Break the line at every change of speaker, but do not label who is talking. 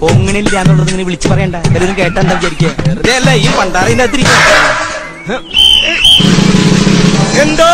പൊങ്ങണില്ല എന്നുള്ളത് ഇങ്ങനെ വിളിച്ചു പറയണ്ട. എല്ലാവരും കേട്ടാ എന്താ വിചാരിക്കുക? വെറുതെ അല്ല ഈ പണ്ടാറിന്റെ അത്തിരി എന്തോ?